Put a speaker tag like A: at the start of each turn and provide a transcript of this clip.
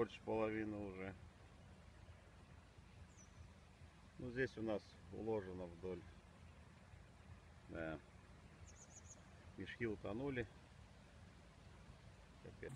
A: больше половины уже. Ну, здесь у нас уложено вдоль. Да. Мешки утонули. Капец.